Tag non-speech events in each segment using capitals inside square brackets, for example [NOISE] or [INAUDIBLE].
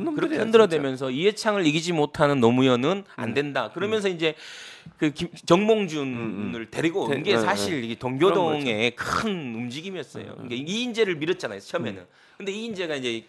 나쁜 진짜. 흔들어대면서 이해창을 이기지 못하는 노무현은 안 된다. 그러면서 이제 그 김, 정몽준을 데리고 온게 음, 네, 사실 이게 동교동의 큰 움직임이었어요. 그러니까 이인재를 밀었잖아요 처음에는. 근데 이인재가 이제 예,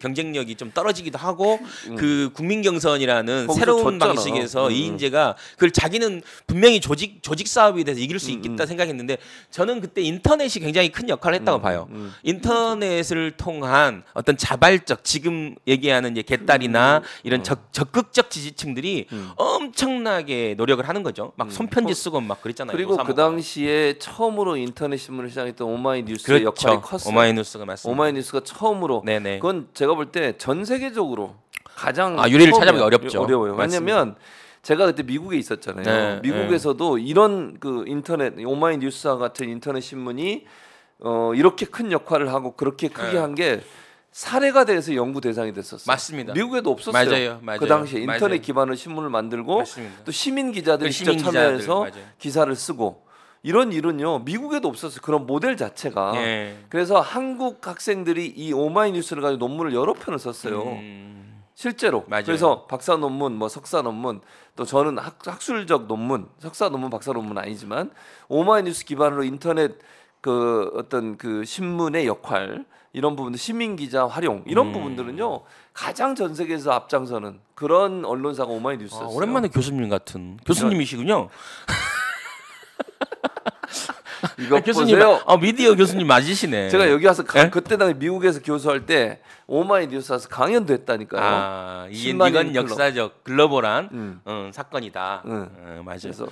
경쟁력이 좀 떨어지기도 하고 그 국민 경선이라는 음. 새로운 졌잖아. 방식에서 음, 음. 이인재가 그걸 자기는 분명히 조직 조직 사업에 대해서 이길 수 음, 있겠다 생각했는데 저는 그때 인터넷이 굉장히 큰 역할을 했다고 봐요. 음. 인터넷을 통한 어떤 자발적 지금 얘기하는 이제 개딸이나 음. 이런 적, 적극적 지지층들이 엄청나게 노력을 하는 거죠. 막 손편지 쓰고 막 그랬잖아요. 음. 그리고 그. 당시에 처음으로 인터넷 신문을 시작했던 오마이뉴스의 그렇죠. 역할이 컸어요. 오마이뉴스가 맞습니다. 오마이뉴스가 처음으로 네네. 그건 제가 볼 때 전 세계적으로 가장 아, 처음이에요. 찾아보기 어렵죠. 어려워요. 왜냐면 제가 그때 미국에 있었잖아요. 네, 미국에서도 이런 그 인터넷 오마이 뉴스와 같은 인터넷 신문이 어 이렇게 큰 역할을 하고 그렇게 크게 네. 한게 사례가 돼서 연구 대상이 됐었어요. 맞습니다. 미국에도 없었어요. 맞아요, 맞아요. 그 당시에 인터넷 맞아요. 기반으로 신문을 만들고 맞습니다. 또 시민 기자들이 그 직접 시민 기자들, 참여해서 맞아요. 기사를 쓰고 이런 일은요 미국에도 없었어요. 그런 모델 자체가. 예. 그래서 한국 학생들이 이 오마이뉴스를 가지고 논문을 여러 편을 썼어요. 음, 실제로. 맞아요. 그래서 박사 논문, 뭐 석사 논문, 또 저는 학, 학술적 논문, 석사 논문, 박사 논문 아니지만 오마이뉴스 기반으로 인터넷 그 어떤 그 신문의 역할 이런 부분들 시민 기자 활용 이런 음. 부분들은요 가장 전 세계에서 앞장서는 그런 언론사가 아, 오마이뉴스였어요. 오랜만에 교수님 같은 교수님이시군요. [LAUGHS] 이거 아, 교수님, 보세요. 아, 미디어 교수님 맞으시네. 제가 여기 와서 가- 예? 그때 당시 미국에서 교수할 때 오마이 뉴스 와서 강연도 했다니까요. 아, 이게 10만 이건. 역사적 글로벌한 음. 어, 사건이다. 응. 어, 맞아요. 그래서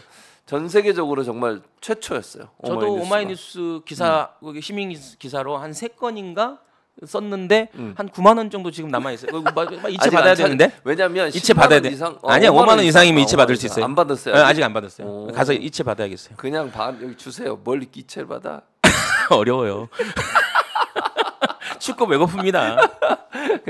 전 세계적으로 정말 최초였어요. 저도 오마이뉴스가. 오마이뉴스 기사 거기 시민 기사로 한 세 건인가 썼는데 음. 한 9만 원 정도 지금 남아 있어요. 이체 아직 받아야 되는데. 왜냐면 이체 10만 받아야 원 돼. 이상 어, 아니야, 5만 원 이상이면 아, 이체 5만 받을 원 수. 있어요. 안 받았어요. 네, 아직 안 받았어요. 오. 가서 이체 받아야겠어요. 그냥 받 여기 주세요. 멀리 이체를 받아. [LAUGHS] 어려워요. [LAUGHS] 축구 배고픕니다.